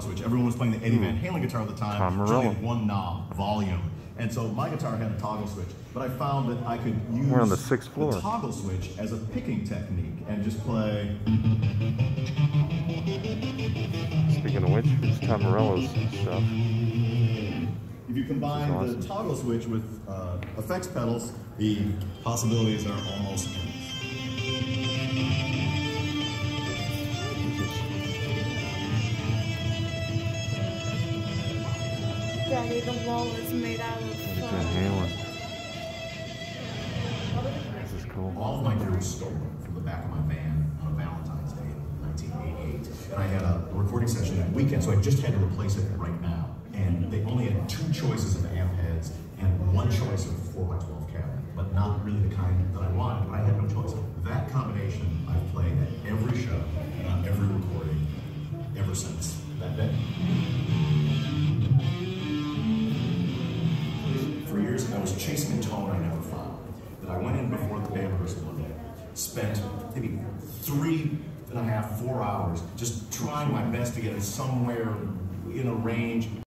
switch. Everyone was playing the Eddie Van Halen guitar at the time. Tom only one knob, volume. And so my guitar had a toggle switch, but I found that I could use We're on the sixth floor. toggle switch as a picking technique and just play. Speaking of which, it's Tom Morello's stuff. If you combine is the toggle switch with uh, effects pedals, the possibilities are almost Daddy, the wall is made out of Eddie uh, Van Halen. This is cool. All of my gear was stolen from the back of my van on a Valentine's Day in 1988. And I had a recording session that weekend, so I just had to replace it right now. And they only had two choices tone I never found. That I went in before the band rehearsal one day, spent maybe three and a half, four hours just trying my best to get it somewhere in a range